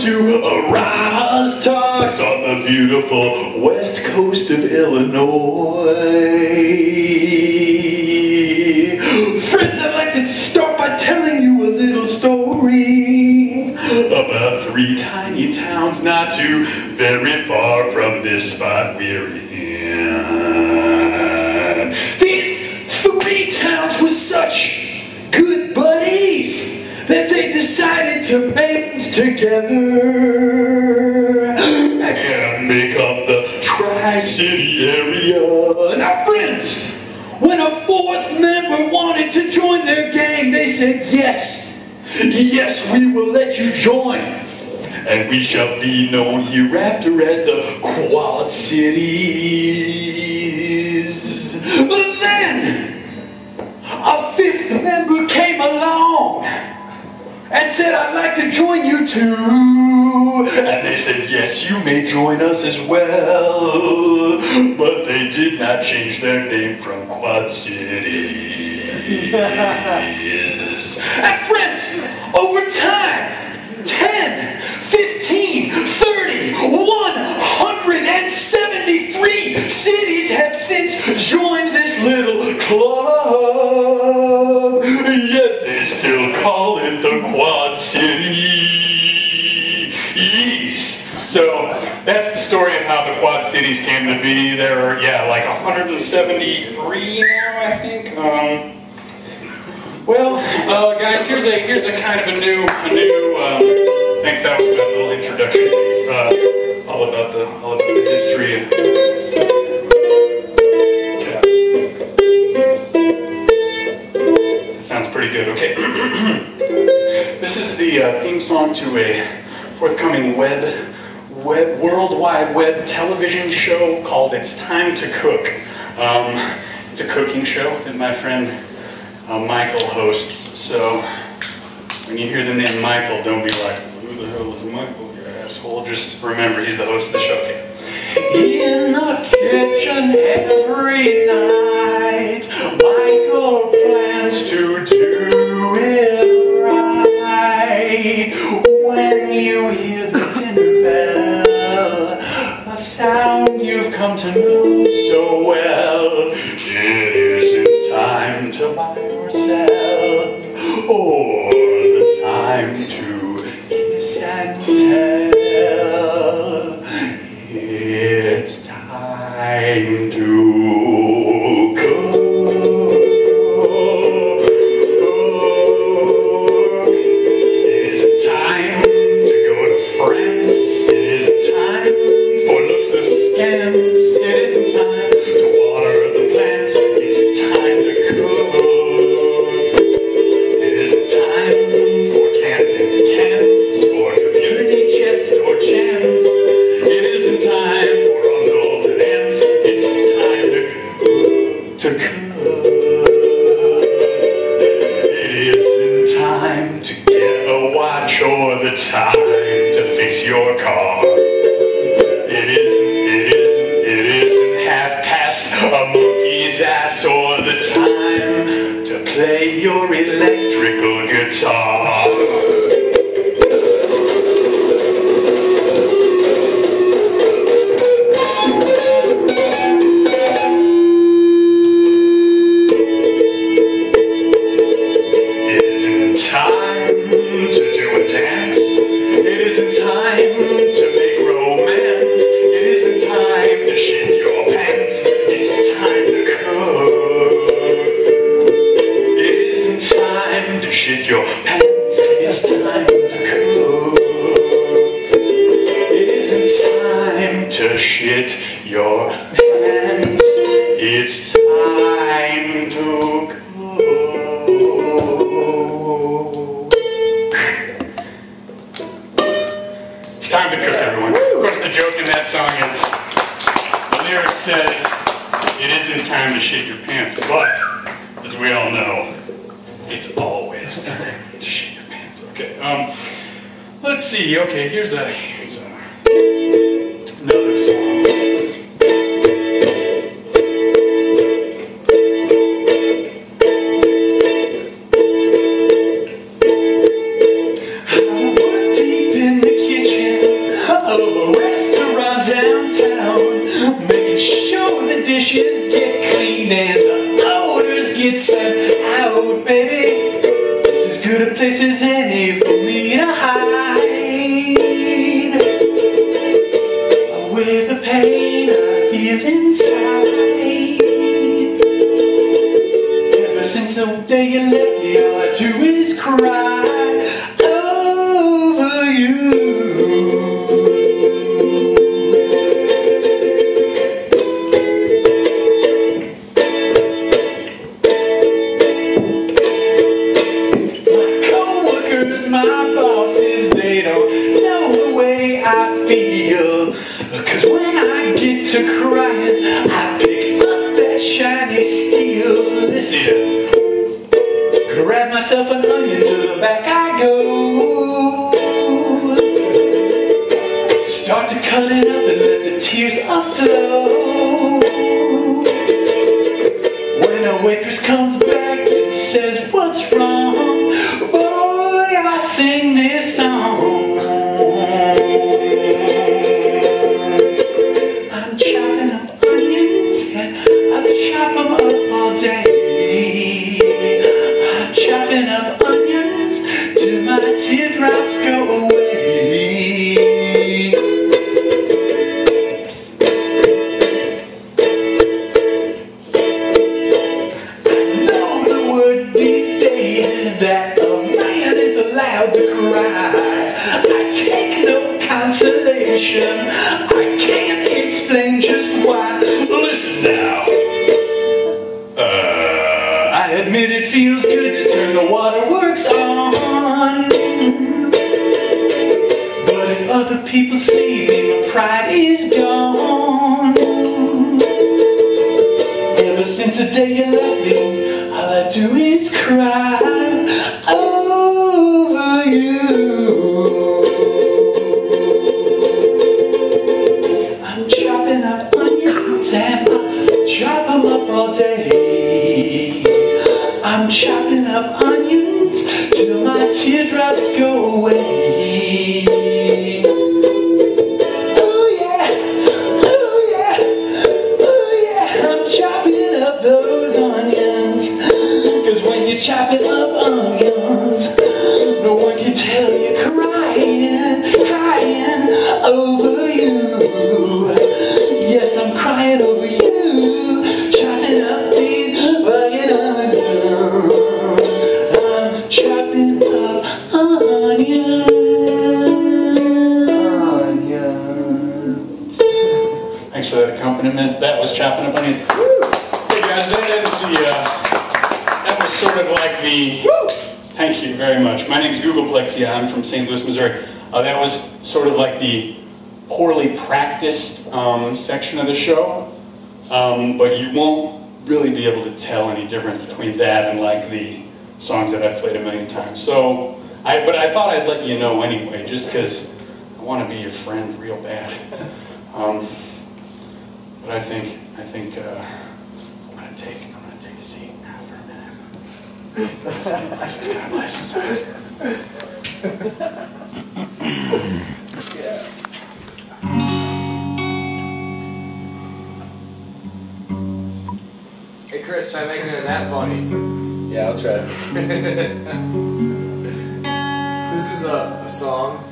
to Rozz-Tox on the beautiful west coast of Illinois. Friends, I'd like to start by telling you a little story about three tiny towns not too very far from this spot we're in. These three towns were such good buddies that they decided to pay together and make up the Tri-City area. Now, friends, when a fourth member wanted to join their gang, they said, yes, yes, we will let you join. And we shall be known hereafter as the Quad Cities. But then, a fifth member came said, I'd like to join you too. And they said, yes, you may join us as well. But they did not change their name from Quad Cities. and friends, over time, 10, 15, 30, 173 cities have since joined this little club. Call it the Quad Cities. So that's the story of how the Quad Cities came to be. There are, yeah, like 173 now, I think. Um, well, uh, guys, here's a here's a kind of a new a new. Um, thanks, that was a little introduction piece. Uh, all about the all about the uh, theme song to a forthcoming web web worldwide web television show called "It's Time to Cook." Um, it's a cooking show that my friend uh, Michael hosts. So when you hear the name Michael, don't be like, who the hell is Michael, you asshole? Just remember, he's the host of the show. Okay. See. Okay, here's a another song. We're deep in the kitchen of a restaurant downtown, making sure the dishes get cleaned and the get sent out, baby. It's as good a place as any for me to hide. Day you left me, all I do is cry Cut it up and let the tears flow. When a waitress comes admit it feels good to turn the waterworks on. But if other people see me, my pride is gone. Ever since the day you left me, all I do is cry away. Chopping up onions. Hey guys, that is the, uh, that was sort of like the, thank you very much. My name's Googolplexia, I'm from St. Louis, Missouri. Uh, that was sort of like the poorly practiced um, section of the show. Um, but you won't really be able to tell any difference between that and like the songs that I've played a million times. So, I, but I thought I'd let you know anyway, just because I want to be your friend real bad. Um, but I think, I think, uh, I'm gonna take, I'm gonna take a seat now for a minute. License, God bless us. Hey Chris, try making it that funny. Yeah, I'll try. This is a, a song